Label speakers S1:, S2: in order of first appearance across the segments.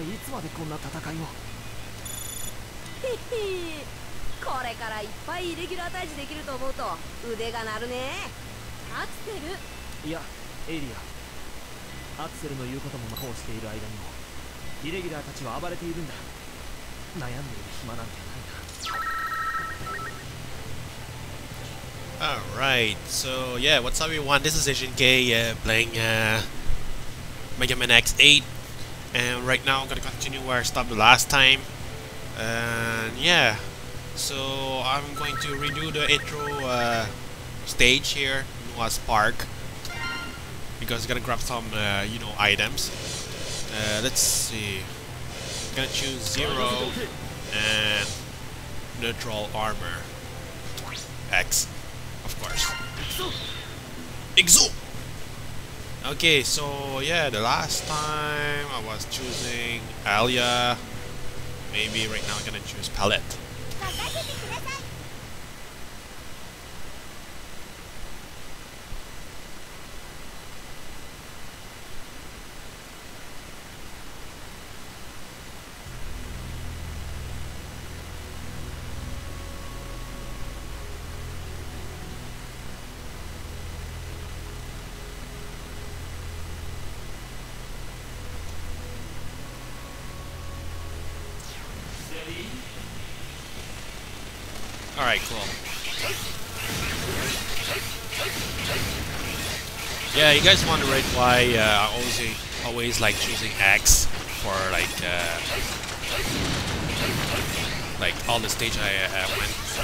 S1: 体いつまでこんな戦いを。
S2: へへこれからいっぱいイレギュラー退治できると思うと腕が鳴るね。アクセル。
S1: いやエイリア。アクセルの言うことも魔法している間にもイレギュラーたちは暴れているんだ。悩んでいる暇なんてないな。
S3: Alright, so yeah, what's up everyone, this is Agent K uh, playing uh, Mega Man X8 and right now I'm gonna continue where I stopped the last time. And yeah, so I'm going to redo the intro uh, stage here, Noah's Park. Because I'm gonna grab some, uh, you know, items. Uh, let's see, I'm gonna choose Zero and Neutral Armor. X of course. Exo! Okay, so yeah, the last time I was choosing Alia. Maybe right now I'm gonna choose
S4: Pallette.
S3: Alright, cool. Yeah, you guys wondering why uh, I always always like choosing X for like uh, like all the stage I uh, went so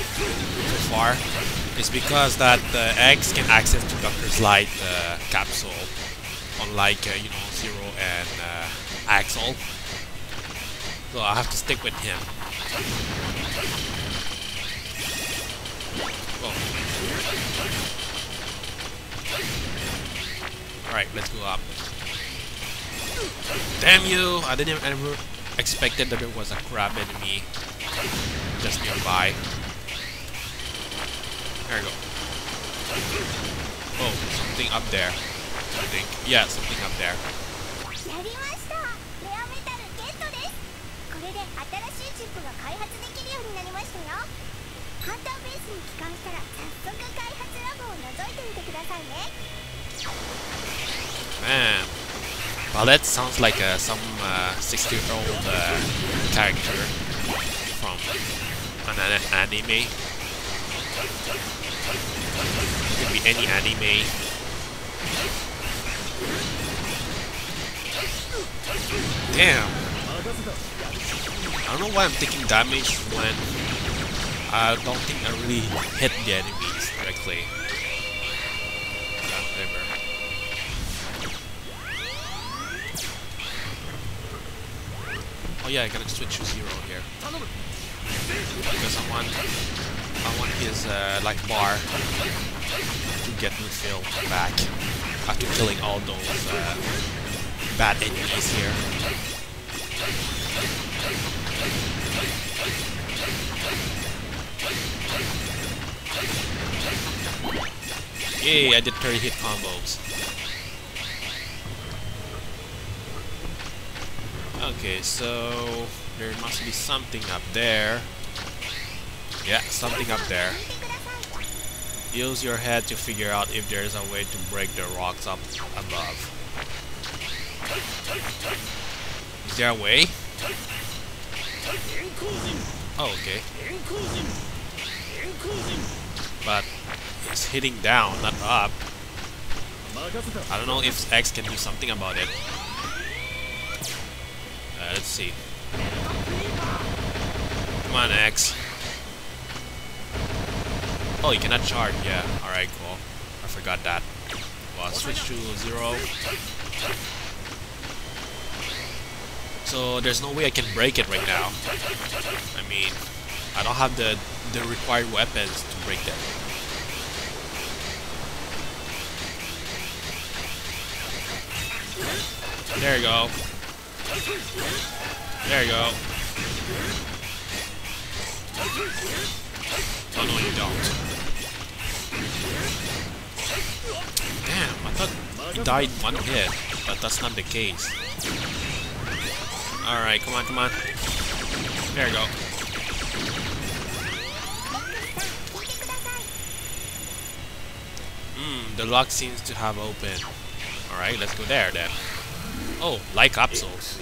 S3: far It's because that uh, X can access to Doctor's Light uh, capsule, unlike uh, you know Zero and uh, Axel. So I have to stick with him. Alright, let's go up. Damn you! I didn't ever expected that there was a crab enemy just nearby. There we go. Oh, something up there. I think. Yeah, something up there.
S4: ハンターベースに帰還したら早速開発ラボを覗いてみてくださいね
S3: Man. Well, that sounds like uh, some 60-year-old uh, character from an, an anime. Could be any anime. Damn. I don't know why I'm taking damage when I don't think I really hit the enemies directly. Oh yeah, I gotta switch to zero here. Because I want I want his uh, life bar to get me filled back after killing all those uh, bad enemies here. Yay, I did 30 hit combos. Okay, so there must be something up there. Yeah, something up there. Use your head to figure out if there's a way to break the rocks up above. Is there a way? Oh, okay. But hitting down, not up. I don't know if X can do something about it. Uh, let's see. Come on, X. Oh, you cannot charge. Yeah. Alright, cool. I forgot that. Well, switch to zero. So there's no way I can break it right now. I mean, I don't have the the required weapons to break them. There you go. There you go. Oh no, you don't. Damn, I thought you died one hit, but that's not the case. Alright, come on, come on. There you go. Hmm, the lock seems to have opened. Alright, let's go there then. Oh, light capsules.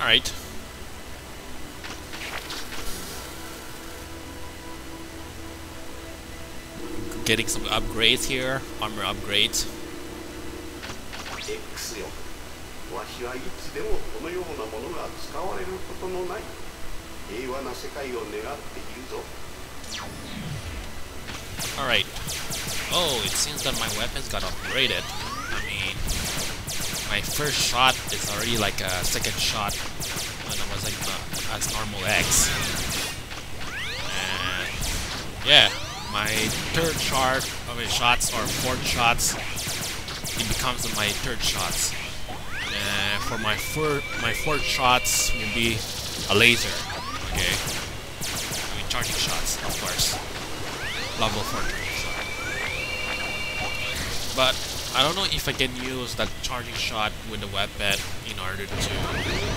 S3: Alright. getting some upgrades here, armor
S5: upgrade.
S3: Alright. Oh, it seems that my weapons got upgraded. I mean, my first shot is already like a second shot when I was like uh, as normal X. And yeah, my third shot, I mean shots or fourth shots, it becomes my third shots. And for my fourth, my fourth shots will be a laser. Okay, I mean charging shots, of course level 4 shot. But I don't know if I can use that charging shot with the weapon in order to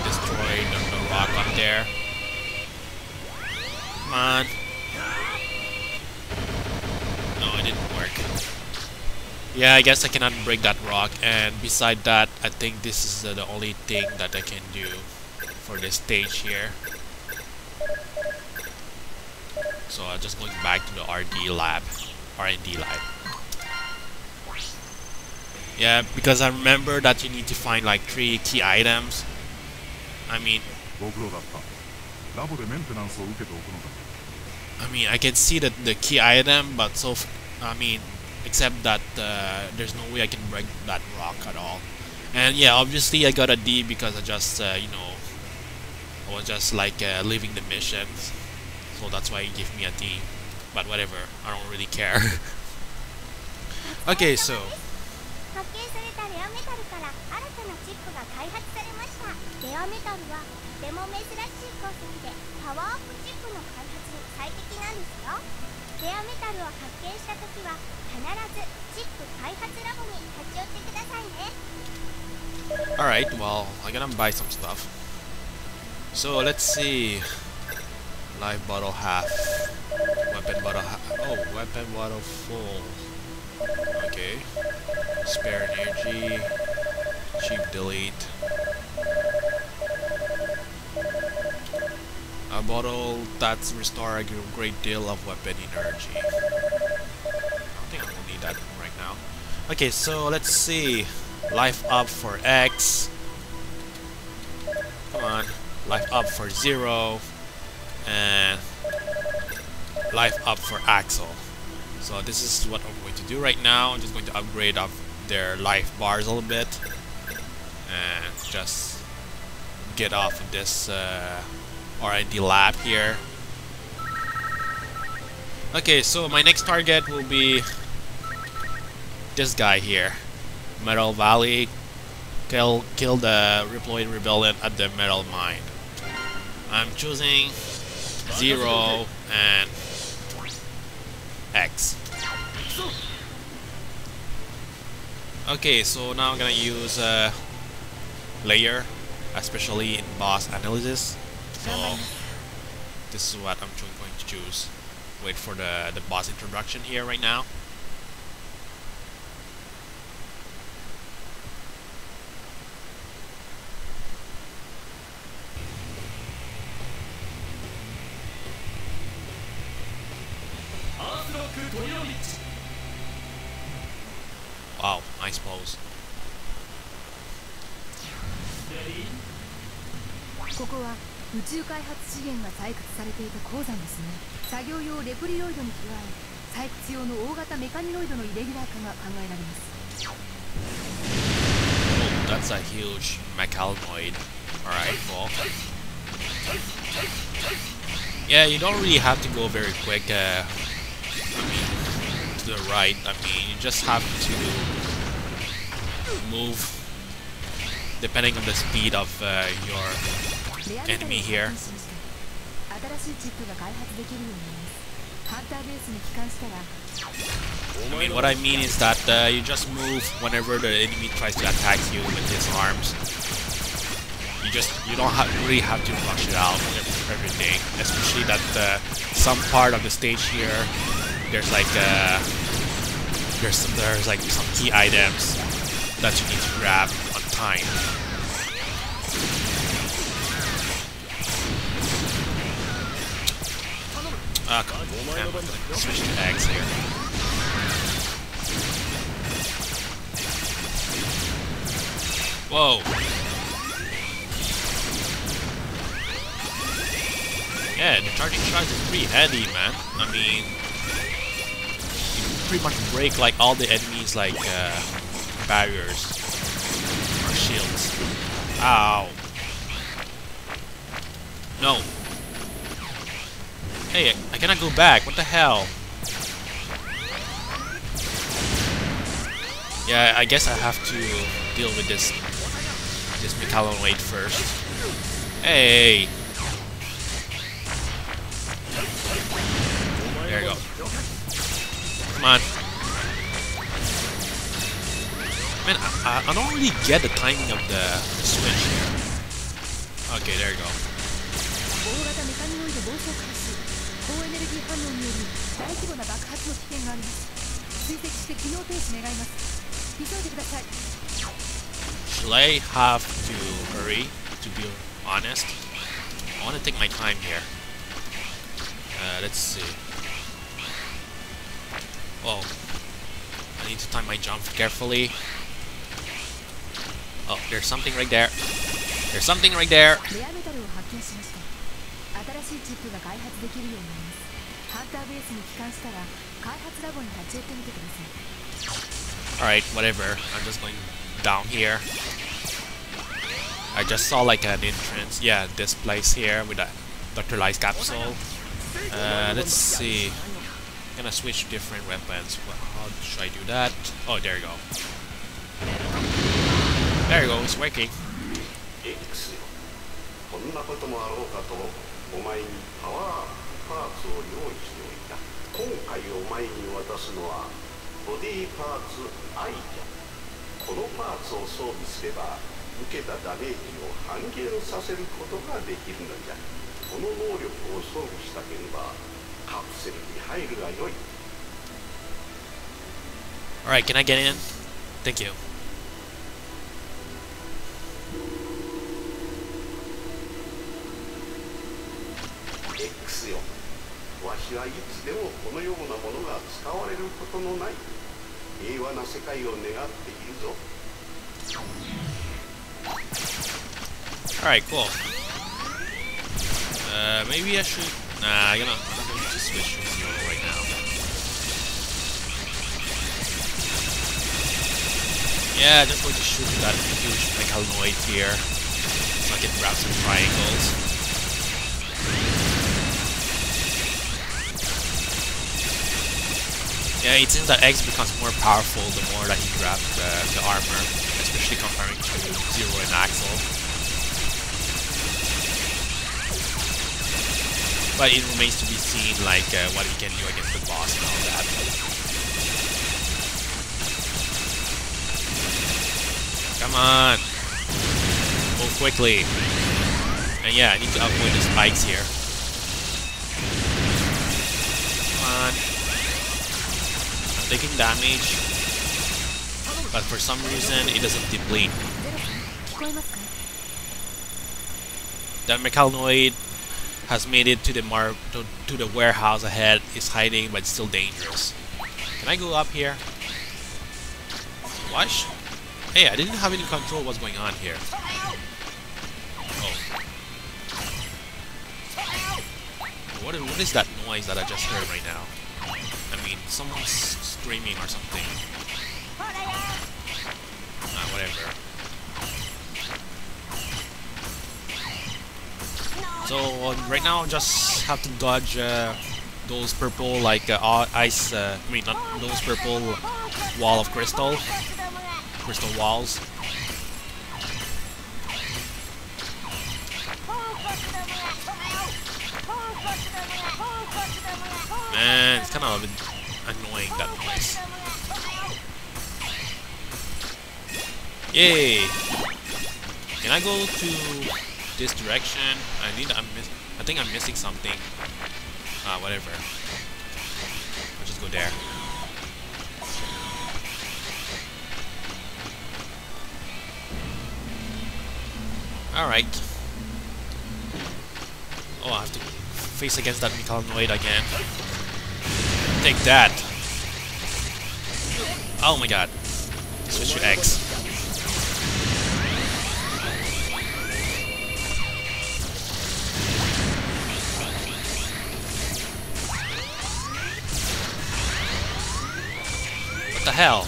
S3: destroy the, the rock up there. Come on. No, it didn't work. Yeah, I guess I cannot break that rock and beside that, I think this is uh, the only thing that I can do for this stage here. So I'm just going back to the RD lab, R&D lab. Yeah, because I remember that you need to find like three key items. I mean,
S6: ご苦労だったラボでメンテナンスを受けておくのだ
S3: I mean, I can see the the key item, but so f- I mean, except that uh, there's no way I can break that rock at all. And yeah, obviously I got a D because I just uh, you know I was just like uh, leaving the missions, so that's why he gave me a D. But whatever, I don't really care. okay, so
S4: 発見されたレアメタルから新たなチップが開発されましたレアメタルはとても珍しい鉱石でパワーアップチップの開発に最適なんですよレアメタルを発見した時は必ずチップ開発ラボに立ち寄ってくださいね
S3: Alright, well, I'm gonna buy some stuff. So, let's see. Life bottle half. Weapon bottle half. Oh, weapon bottle full. Okay. Spare energy. Cheap delete. Bottle that's restore a great deal of weapon energy. I don't think I will need that right now. Okay, so let's see. Life up for X. Come on. Life up for Zero. And life up for Axel. So this is what I'm going to do right now. I'm just going to upgrade up their life bars a little bit. And just get off of this uh, R&D lab here. Okay, so my next target will be this guy here. Metal Valley. Kill, kill the Reploid Rebellion at the Metal Mine. I'm choosing Zero and X. Okay, so now I'm gonna use uh, Layer, especially in boss analysis. So oh. this is what I'm going to choose. Wait for the, the boss introduction here right now.
S7: 開発資源が採掘されていた鉱山ですね作業用レプリロイドに加え採掘用の大型メカニロイドのイレギュラー化が考えられます
S3: Oh, that's a huge mechanoid. Alright, cool. Yeah, you don't really have to go very quick. Uh, I mean, to the right. I mean, you just have to move depending on the speed of uh, your enemy here. I mean, what I mean is that uh, you just move whenever the enemy tries to attack you with his arms. You just, you don't have, really have to flush it out every day. Especially that uh, some part of the stage here, there's like, uh, there's, there's like some key items that you need to grab on time. Switch to X here. Whoa. Yeah, the charging shot is pretty heavy, man. I mean, you pretty much break like all the enemies like uh, barriers or shields. Ow. No. Cannot go back. What the hell? Yeah, I guess I have to deal with this this Metallanoid first. Hey! There you go. Come on. Man, I, I- don't really get the timing of the switch here. Okay, there you go.
S7: 高エネルギー反応により大規模な爆発の危険があります追跡して機能停止願います急いでください
S3: Should I have to hurry, to be honest? I want to take my time here. Uh, let's see. Oh. I need to time my jump carefully. Oh, there's something right there. There's something right there.
S7: スに帰還したら開発ラボに立ち寄ってみてください
S3: Alright, whatever. I'm just going down here. I just saw like an entrance. Yeah, this place here with a Dr. Light's capsule. Uh, let's see. I'm gonna switch different weapons. Well, How should I do that? Oh, there you go. There you go, it's working.
S5: X よこんなこともあろうかとお前にパワーアップパーツを用意しておいた 今回お前に渡すのはボディパーツ I じゃ。このパーツを装備すれば受けたダメージを半減させることができるのじゃ。この能力を装備したければカプセルに入るがよい。
S3: Alright, can I get in? Thank you.
S5: わしはいつでもこのようなものが使われることのない平和な世界を願っているぞ
S3: Alright, cool. Uh, maybe I should... Nah, I'm gonna, I'm going to switch to zero right now. Yeah, just going to shoot that huge mechanoid here. So I can grab some triangles. Yeah, it seems that X becomes more powerful the more that he grabs the, the armor, especially comparing to Zero and Axel. But it remains to be seen, like, uh, what he can do against the boss and all that. Come on! Move quickly! And yeah, I need to avoid the spikes here. Come on. I'm taking damage, but for some reason it doesn't deplete. That mechanoid has made it to the mar to, to the warehouse ahead, is hiding but still dangerous. Can I go up here? Watch. Hey, I didn't have any control what's going on here. Oh. What, what is that noise that I just heard right now? I mean, someone's screaming or something. Ah, whatever. So uh, right now, just have to dodge uh, those purple like uh, uh, ice. Uh, I mean, not those purple wall of crystal, crystal walls. Man, it's kind of a bit that. Yay! Can I go to this direction? I need. I'm. I think I'm missing something. Ah, whatever. I'll just go there. All right. Oh, I have to face against that Mechanoid again. Take that. Oh my god. Switch to X. What the hell?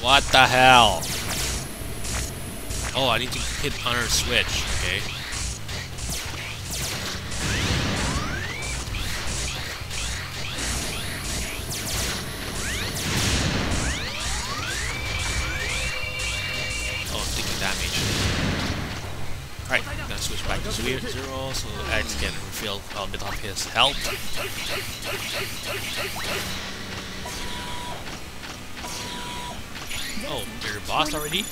S3: What the hell? Oh, I need to hit honor switch. Okay. Zero, so X can refill a bit of his health. Oh, you're boss already?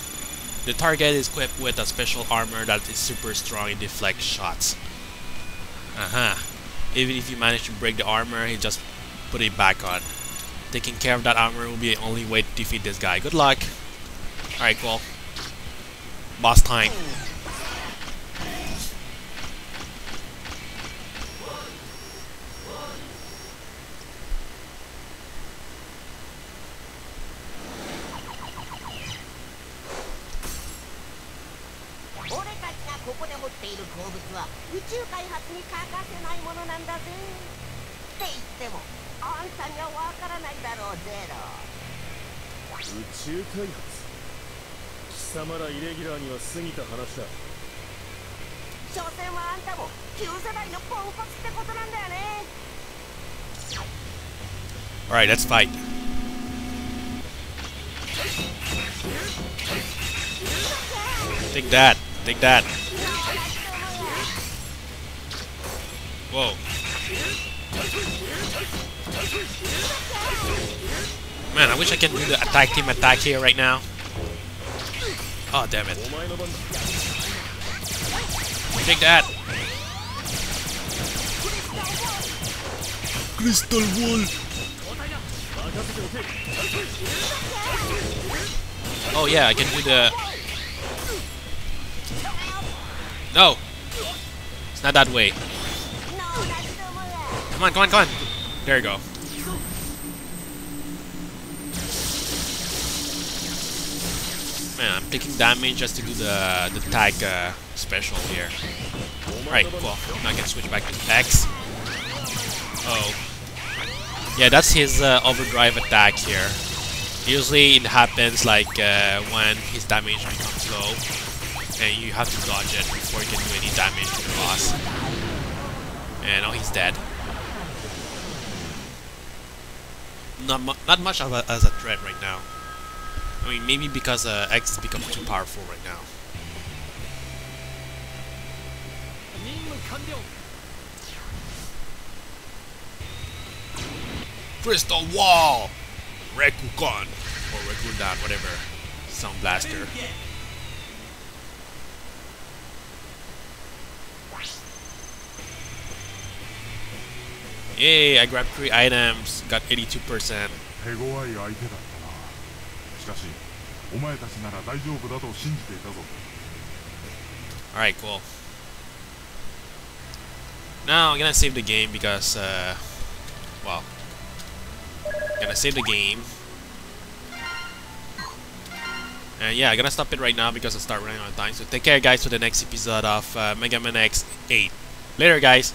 S3: The target is equipped with a special armor that is super strong and deflects shots. Uh-huh. Even if you manage to break the armor, he just put it back on. Taking care of that armor will be the only way to defeat this guy. Good luck! Alright, cool. Boss time.
S8: って言ってもあんたにはわからないだろうゼロ宇宙開
S1: 発貴様らイレギュラーには過ぎた話だ所
S8: 詮はあんたも旧世代のポンコツってことなんだよね
S3: Alright, let's fight. Take that. Take that. Whoa. Man, I wish I can do the attack team attack here right now. Oh, damn it. Take that. Crystal Wall. Oh yeah, I can do the... No! It's not that way. Come on, come on, come on! There you go. Man, I'm taking damage just to do the, the tag uh, special here. Right, cool. Now I can switch back to X. Oh. Yeah, that's his uh, overdrive attack here. Usually it happens like uh, when his damage becomes low and you have to dodge it before you can do any damage to the boss. And now he's dead. Not, mu not much of a, as a threat right now. I mean, maybe because uh, X has become too powerful right now. Crystal Wall! Rekukan! Or Rekudan, whatever. Sound Blaster. Yay, I grabbed three items, got 82%.
S6: 手強い相手だったなしかしお前たちなら大丈夫だと信じていたぞ
S3: Alright, cool. Now I'm gonna save the game because, uh, well, gonna save the game. And yeah, I'm gonna stop it right now because I start running out of time. So take care, guys, for the next episode of uh, Mega Man X 8. Later, guys.